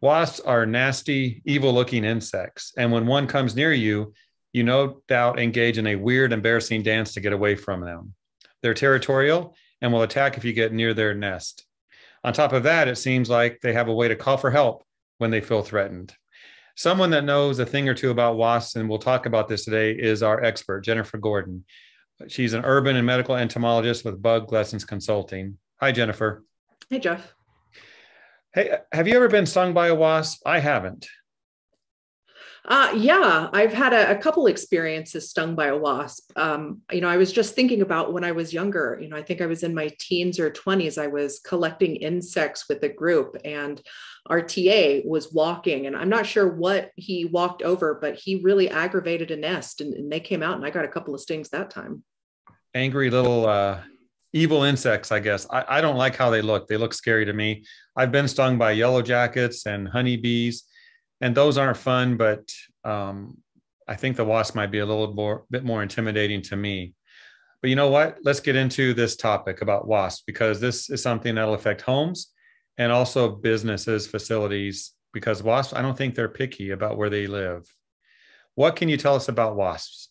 Wasps are nasty, evil looking insects. And when one comes near you, you no doubt engage in a weird, embarrassing dance to get away from them. They're territorial and will attack if you get near their nest. On top of that, it seems like they have a way to call for help when they feel threatened. Someone that knows a thing or two about wasps, and we'll talk about this today, is our expert, Jennifer Gordon. She's an urban and medical entomologist with Bug Lessons Consulting. Hi, Jennifer. Hey, Jeff. Hey, have you ever been stung by a wasp? I haven't. Uh, yeah, I've had a, a, couple experiences stung by a wasp. Um, you know, I was just thinking about when I was younger. You know, I think I was in my teens or 20s. I was collecting insects with a group, and our TA was walking, and I'm not sure what he walked over, but he really aggravated a nest, and, and they came out, and I got a couple of stings that time. Angry little uh, evil insects, I guess. I, I don't like how they look. They look scary to me. I've been stung by yellow jackets and honeybees and those aren't fun, but um, I think the wasp might be a little more, bit more intimidating to me. But you know what? Let's get into this topic about wasps because this is something that'll affect homes and also businesses, facilities, because wasps, I don't think they're picky about where they live. What can you tell us about wasps?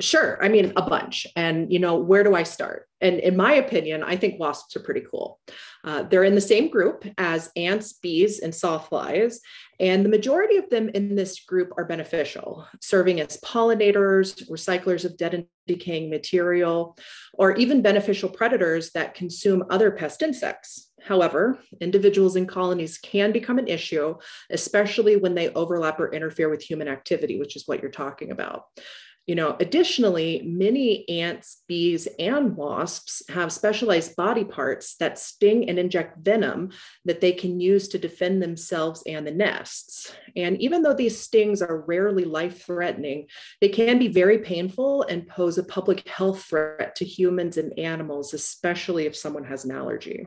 Sure. I mean, a bunch. And, you know, where do I start? And in my opinion, I think wasps are pretty cool. Uh, they're in the same group as ants, bees, and sawflies. And the majority of them in this group are beneficial, serving as pollinators, recyclers of dead and decaying material, or even beneficial predators that consume other pest insects. However, individuals in colonies can become an issue, especially when they overlap or interfere with human activity, which is what you're talking about. You know, additionally, many ants, bees, and wasps have specialized body parts that sting and inject venom that they can use to defend themselves and the nests. And even though these stings are rarely life threatening, they can be very painful and pose a public health threat to humans and animals, especially if someone has an allergy.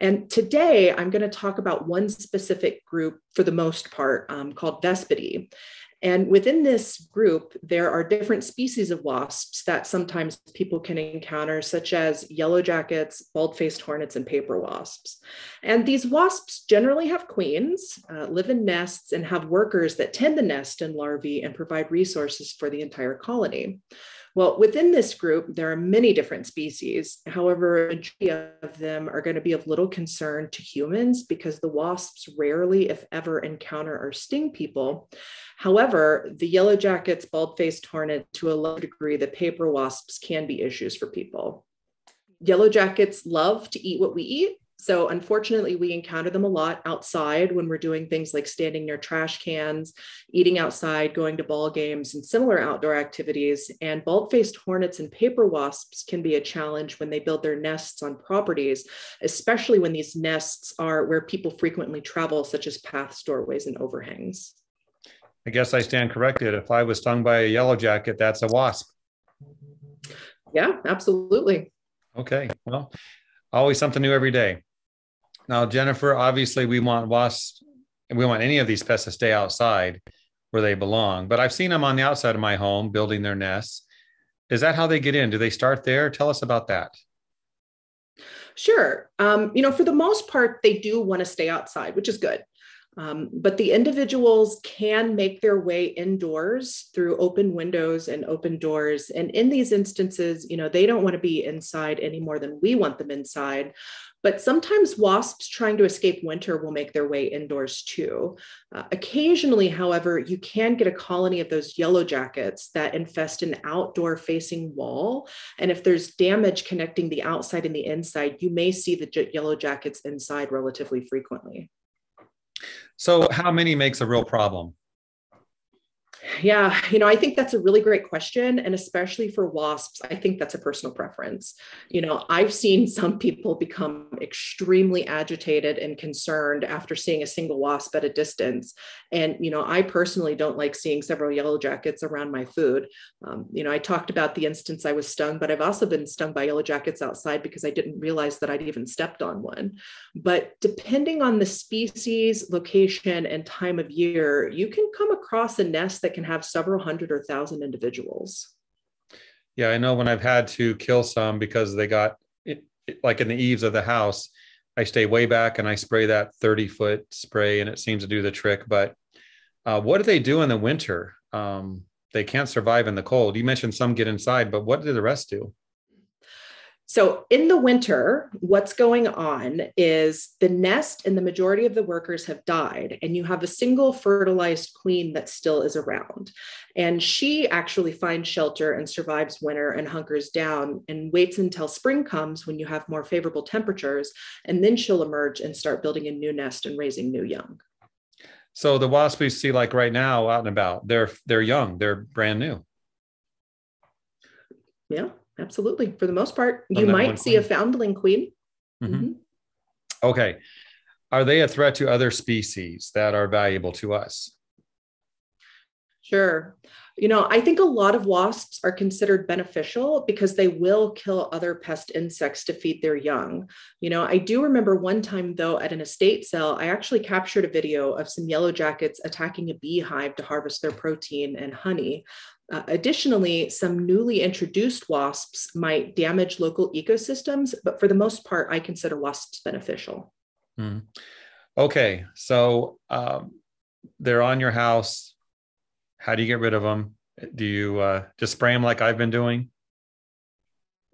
And today I'm going to talk about one specific group for the most part um, called Vespidae. And within this group, there are different species of wasps that sometimes people can encounter, such as yellow jackets, bald faced hornets, and paper wasps. And these wasps generally have queens, uh, live in nests, and have workers that tend the nest and larvae and provide resources for the entire colony. Well, within this group, there are many different species. However, a majority of them are going to be of little concern to humans because the wasps rarely, if ever, encounter or sting people. However, the yellow jackets, bald faced hornet, to a low degree, the paper wasps can be issues for people. Yellow jackets love to eat what we eat, so unfortunately, we encounter them a lot outside when we're doing things like standing near trash cans, eating outside, going to ball games, and similar outdoor activities. And bald-faced hornets and paper wasps can be a challenge when they build their nests on properties, especially when these nests are where people frequently travel, such as paths, doorways, and overhangs. I guess I stand corrected. If I was stung by a yellow jacket, that's a wasp. Yeah, absolutely. Okay. Well, always something new every day. Now, Jennifer, obviously we want wasps and we want any of these pests to stay outside where they belong. But I've seen them on the outside of my home building their nests. Is that how they get in? Do they start there? Tell us about that. Sure. Um, you know, for the most part, they do want to stay outside, which is good. Um, but the individuals can make their way indoors through open windows and open doors. And in these instances, you know, they don't want to be inside any more than we want them inside. But sometimes wasps trying to escape winter will make their way indoors too. Uh, occasionally, however, you can get a colony of those yellow jackets that infest an outdoor facing wall. And if there's damage connecting the outside and the inside, you may see the yellow jackets inside relatively frequently. So, how many makes a real problem? Yeah, you know, I think that's a really great question. And especially for wasps, I think that's a personal preference. You know, I've seen some people become extremely agitated and concerned after seeing a single wasp at a distance. And, you know, I personally don't like seeing several yellow jackets around my food. Um, you know, I talked about the instance I was stung, but I've also been stung by yellow jackets outside because I didn't realize that I'd even stepped on one. But depending on the species, location, and time of year, you can come across a nest that that can have several hundred or thousand individuals. Yeah, I know when I've had to kill some because they got it, like in the eaves of the house, I stay way back and I spray that 30 foot spray and it seems to do the trick. But uh, what do they do in the winter? Um, they can't survive in the cold. You mentioned some get inside, but what do the rest do? So, in the winter, what's going on is the nest and the majority of the workers have died, and you have a single fertilized queen that still is around. And she actually finds shelter and survives winter and hunkers down and waits until spring comes when you have more favorable temperatures. And then she'll emerge and start building a new nest and raising new young. So the wasps we see like right now out and about, they're they're young, they're brand new. Yeah absolutely. For the most part, you might see queen. a foundling queen. Mm-hmm. Mm-hmm. Okay. Are they a threat to other species that are valuable to us? Sure. You know, I think a lot of wasps are considered beneficial because they will kill other pest insects to feed their young. You know, I do remember one time, though, at an estate sale, I actually captured a video of some yellow jackets attacking a beehive to harvest their protein and honey. Uh, additionally, some newly introduced wasps might damage local ecosystems, but for the most part, I consider wasps beneficial. Hmm. Okay, so um, they're on your house. How do you get rid of them? Do you uh, just spray them like I've been doing?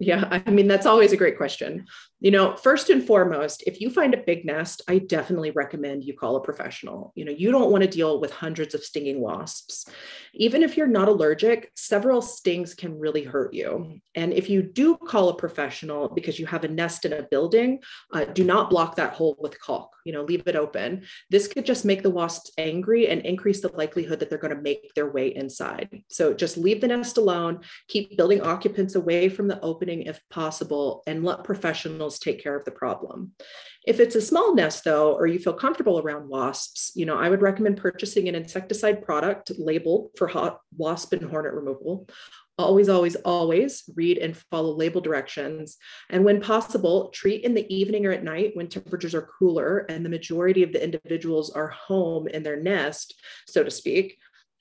Yeah, I mean, that's always a great question. You know, first and foremost, if you find a big nest, I definitely recommend you call a professional. You know, you don't want to deal with hundreds of stinging wasps. Even if you're not allergic, several stings can really hurt you. And if you do call a professional because you have a nest in a building, uh, do not block that hole with caulk. You know, leave it open. This could just make the wasps angry and increase the likelihood that they're going to make their way inside. So just leave the nest alone, keep building occupants away from the opening if possible, and let professionals take care of the problem. If it's a small nest though, or you feel comfortable around wasps, you know, I would recommend purchasing an insecticide product labeled for hot wasp and hornet removal. Always, always, always read and follow label directions. And when possible, treat in the evening or at night when temperatures are cooler and the majority of the individuals are home in their nest, so to speak,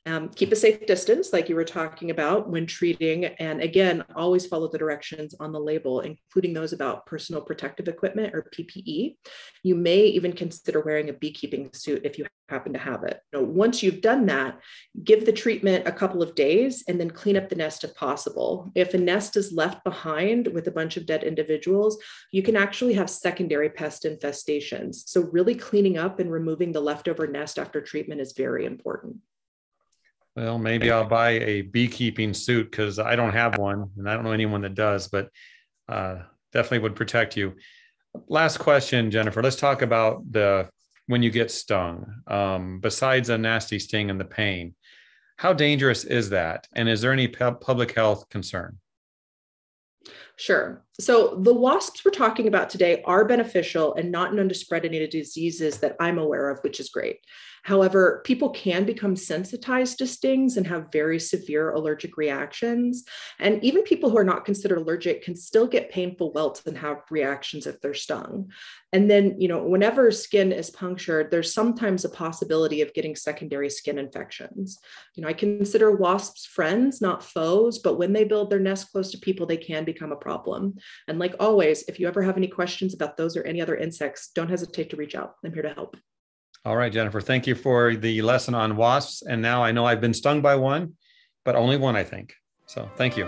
um, keep a safe distance, like you were talking about when treating. And again, always follow the directions on the label, including those about personal protective equipment or PPE. You may even consider wearing a beekeeping suit if you happen to have it. Once you've done that, give the treatment a couple of days and then clean up the nest if possible. If a nest is left behind with a bunch of dead individuals, you can actually have secondary pest infestations. So, really cleaning up and removing the leftover nest after treatment is very important. Well, maybe I'll buy a beekeeping suit because I don't have one and I don't know anyone that does, but uh, definitely would protect you. Last question, Jennifer. Let's talk about the when you get stung. Um, besides a nasty sting and the pain, how dangerous is that? And is there any public health concern? Sure. So the wasps we're talking about today are beneficial and not known to spread any diseases that I'm aware of, which is great. However, people can become sensitized to stings and have very severe allergic reactions. And even people who are not considered allergic can still get painful welts and have reactions if they're stung. And then, you know, whenever skin is punctured, there's sometimes a possibility of getting secondary skin infections. You know, I consider wasps friends, not foes, but when they build their nest close to people, they can become a problem. And like always, if you ever have any questions about those or any other insects, don't hesitate to reach out. I'm here to help. All right, Jennifer, thank you for the lesson on wasps. And now I know I've been stung by one, but only one, I think. So thank you.